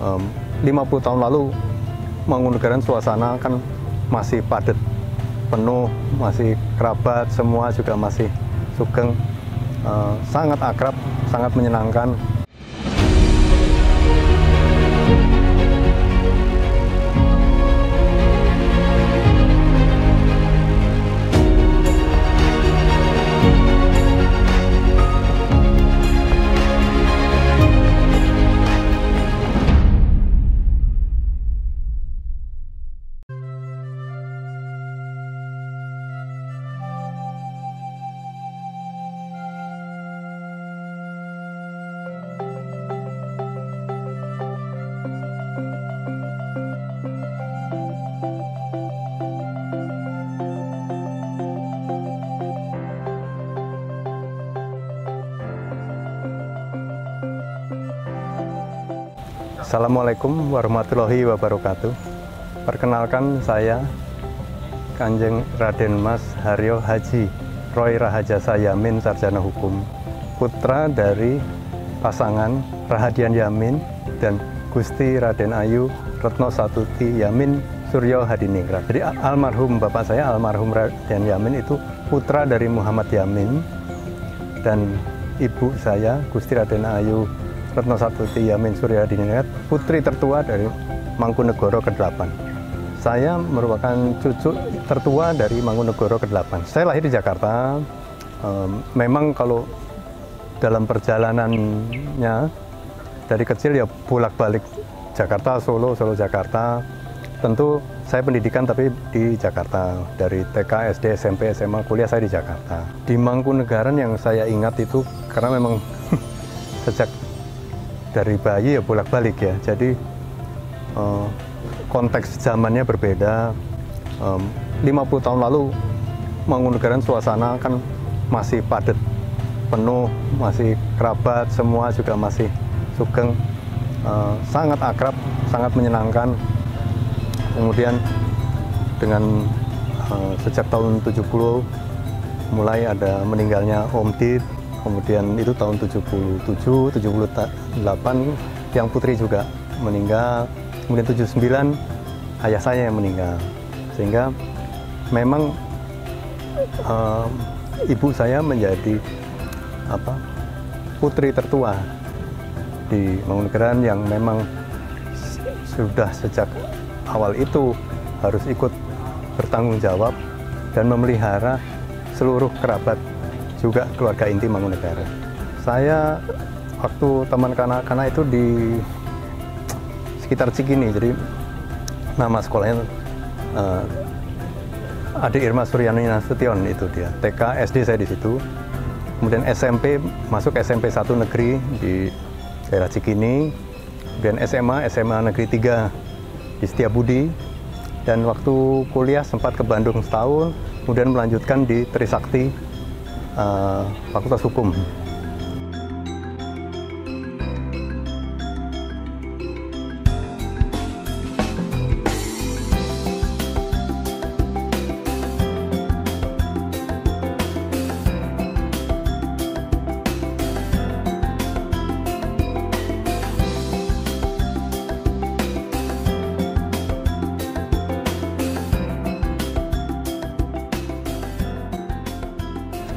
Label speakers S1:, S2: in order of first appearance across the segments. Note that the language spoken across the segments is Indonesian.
S1: um, 50 tahun lalu Mangkunegaran suasana kan masih padat, penuh, masih kerabat, semua juga masih sugeng, uh, sangat akrab, sangat menyenangkan. Assalamualaikum warahmatullahi wabarakatuh. Perkenalkan saya Kanjeng Raden Mas Haryo Haji Roy Rahajasa Yamin Sarjana Hukum, putra dari pasangan Rahadian Yamin dan Gusti Raden Ayu Retno Satuti Yamin Suryo Hadiningrat. Jadi almarhum bapak saya almarhum Raden Yamin itu putra dari Muhammad Yamin dan ibu saya Gusti Raden Ayu Retno Satuti Yamin Surya Diningrat, putri tertua dari Mangkunegoro ke-8. Saya merupakan cucu tertua dari Mangkunegoro ke-8. Saya lahir di Jakarta. Memang kalau dalam perjalanannya dari kecil ya bolak-balik Jakarta, Solo, Solo, Jakarta. Tentu saya pendidikan tapi di Jakarta. Dari TK, SD, SMP, SMA, kuliah saya di Jakarta. Di Mangkunegaran yang saya ingat itu karena memang sejak dari bayi ya bolak-balik ya. Jadi uh, konteks zamannya berbeda. Um, 50 tahun lalu Mangkunegaran suasana kan masih padat, penuh, masih kerabat, semua juga masih sugeng, uh, sangat akrab, sangat menyenangkan. Kemudian dengan uh, sejak tahun 70 mulai ada meninggalnya Om Dit, kemudian itu tahun 77, 78 yang putri juga meninggal, kemudian 79 ayah saya yang meninggal. Sehingga memang uh, ibu saya menjadi apa putri tertua di Mangkunegaran yang memang sudah sejak awal itu harus ikut bertanggung jawab dan memelihara seluruh kerabat juga keluarga inti Mangunegara. Saya waktu teman kanak-kanak itu di sekitar Cikini, jadi nama sekolahnya uh, Adik Irma Suryani Nasution itu dia. TK, SD saya di situ. Kemudian SMP masuk SMP 1 negeri di daerah Cikini. Kemudian SMA, SMA Negeri 3 di Setiabudi. Dan waktu kuliah sempat ke Bandung setahun, kemudian melanjutkan di Trisakti uh, Fakultas Hukum.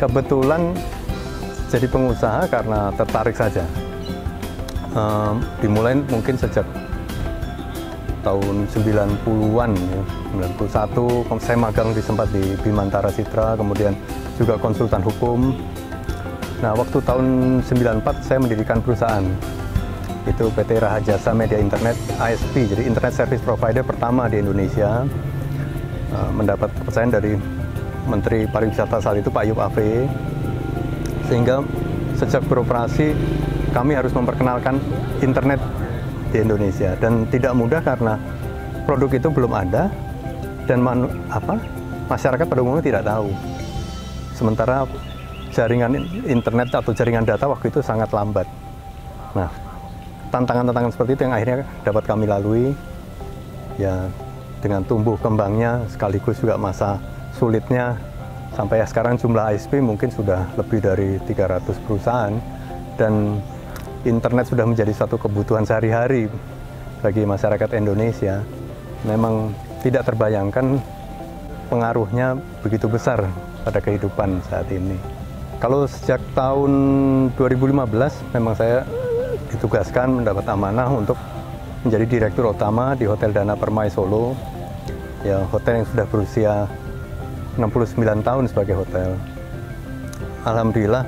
S1: Kebetulan jadi pengusaha karena tertarik saja. Um, dimulai mungkin sejak tahun 90-an ya, 91 saya magang di sempat di Bimantara Citra, kemudian juga konsultan hukum. Nah, waktu tahun 94 saya mendirikan perusahaan. Itu PT Rahajasa Media Internet ISP, jadi Internet Service Provider pertama di Indonesia. Uh, mendapat kepercayaan dari Menteri Pariwisata saat itu Pak Yub Ave sehingga sejak beroperasi kami harus memperkenalkan internet di Indonesia. Dan tidak mudah karena produk itu belum ada dan manu, apa masyarakat pada umumnya tidak tahu. Sementara jaringan internet atau jaringan data waktu itu sangat lambat. Nah tantangan-tantangan seperti itu yang akhirnya dapat kami lalui. Ya dengan tumbuh kembangnya sekaligus juga masa sulitnya sampai ya sekarang jumlah ISP mungkin sudah lebih dari 300 perusahaan dan internet sudah menjadi satu kebutuhan sehari-hari bagi masyarakat Indonesia memang tidak terbayangkan pengaruhnya begitu besar pada kehidupan saat ini. Kalau sejak tahun 2015 memang saya ditugaskan mendapat amanah untuk menjadi direktur utama di Hotel Dana Permai Solo. Ya, hotel yang sudah berusia 69 tahun sebagai hotel. Alhamdulillah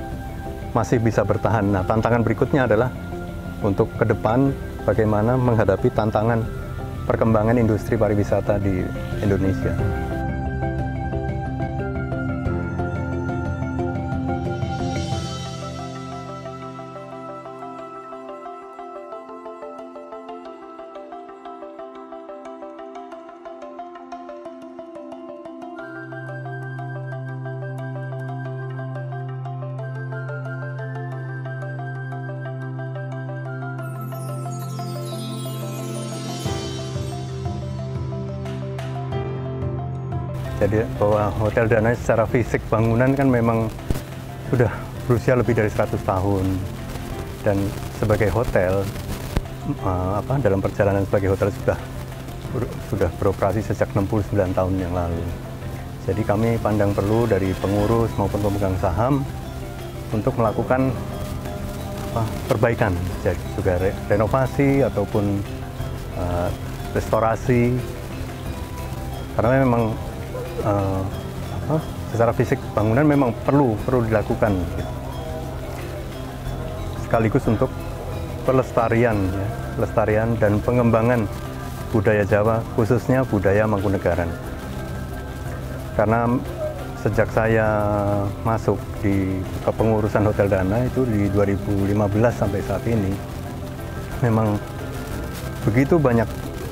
S1: masih bisa bertahan. Nah, tantangan berikutnya adalah untuk ke depan bagaimana menghadapi tantangan perkembangan industri pariwisata di Indonesia. Jadi bahwa Hotel Dana secara fisik bangunan kan memang sudah berusia lebih dari 100 tahun. Dan sebagai hotel uh, apa dalam perjalanan sebagai hotel sudah sudah beroperasi sejak 69 tahun yang lalu. Jadi kami pandang perlu dari pengurus maupun pemegang saham untuk melakukan apa, perbaikan, jadi juga re renovasi ataupun uh, restorasi. Karena memang uh, apa, secara fisik bangunan memang perlu perlu dilakukan gitu. sekaligus untuk pelestarian ya, pelestarian dan pengembangan budaya Jawa khususnya budaya Mangkunegaran karena sejak saya masuk di kepengurusan Hotel Dana itu di 2015 sampai saat ini memang begitu banyak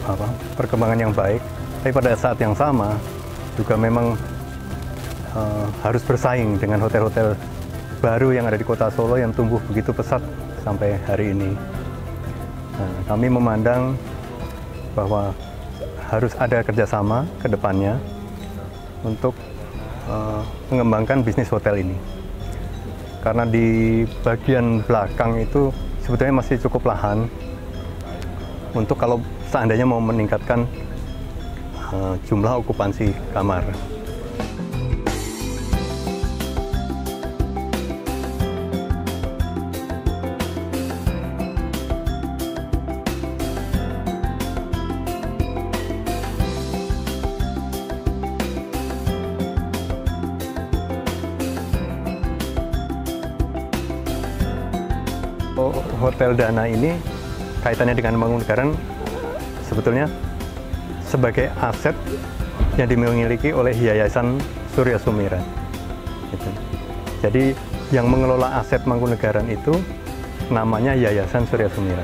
S1: apa, perkembangan yang baik. Tapi pada saat yang sama juga memang uh, harus bersaing dengan hotel-hotel baru yang ada di kota Solo yang tumbuh begitu pesat sampai hari ini. Nah, kami memandang bahwa harus ada kerjasama ke depannya untuk uh, mengembangkan bisnis hotel ini. Karena di bagian belakang itu sebetulnya masih cukup lahan untuk kalau seandainya mau meningkatkan jumlah okupansi kamar. Hotel Dana ini kaitannya dengan Mangkunegaran sebetulnya sebagai aset yang dimiliki oleh Yayasan Surya Sumira. Gitu. Jadi yang mengelola aset Mangkunegaran itu namanya Yayasan Surya Sumira.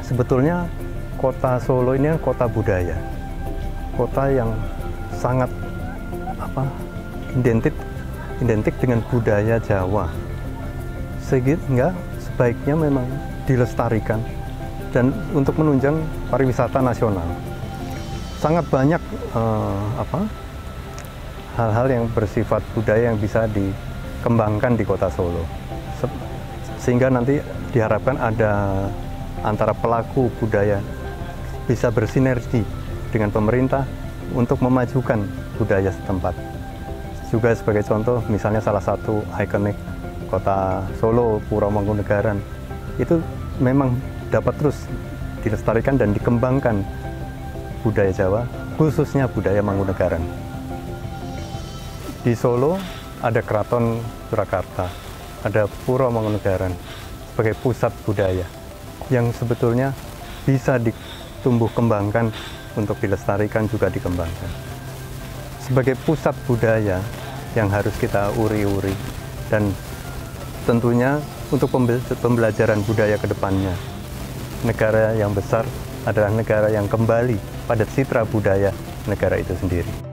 S1: Sebetulnya kota Solo ini kan kota budaya, kota yang sangat apa identik identik dengan budaya Jawa. Sehingga sebaiknya memang dilestarikan dan untuk menunjang pariwisata nasional. Sangat banyak eh, apa hal-hal yang bersifat budaya yang bisa dikembangkan di kota Solo. Sehingga nanti diharapkan ada antara pelaku budaya bisa bersinergi dengan pemerintah untuk memajukan budaya setempat juga sebagai contoh misalnya salah satu ikonik kota Solo Pura Mangkunegaran itu memang dapat terus dilestarikan dan dikembangkan budaya Jawa khususnya budaya Mangkunegaran di Solo ada Keraton Surakarta ada Pura Mangkunegaran sebagai pusat budaya yang sebetulnya bisa ditumbuh kembangkan untuk dilestarikan juga dikembangkan. Sebagai pusat budaya yang harus kita uri-uri dan tentunya untuk pembelajaran budaya ke depannya. Negara yang besar adalah negara yang kembali pada citra budaya negara itu sendiri.